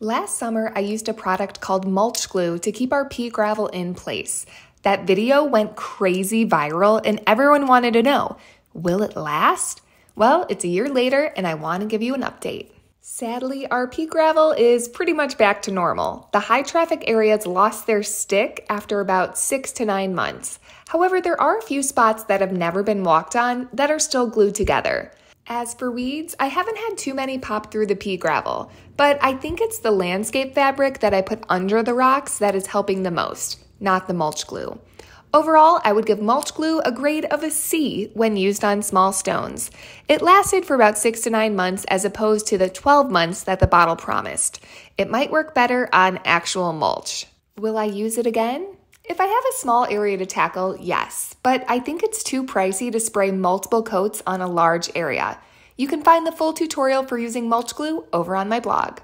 Last summer, I used a product called mulch glue to keep our pea gravel in place. That video went crazy viral, and everyone wanted to know will it last? Well, it's a year later, and I want to give you an update. Sadly, our pea gravel is pretty much back to normal. The high traffic areas lost their stick after about six to nine months. However, there are a few spots that have never been walked on that are still glued together. As for weeds, I haven't had too many pop through the pea gravel, but I think it's the landscape fabric that I put under the rocks that is helping the most, not the mulch glue. Overall, I would give mulch glue a grade of a C when used on small stones. It lasted for about six to nine months as opposed to the 12 months that the bottle promised. It might work better on actual mulch. Will I use it again? If I have a small area to tackle, yes, but I think it's too pricey to spray multiple coats on a large area. You can find the full tutorial for using mulch glue over on my blog.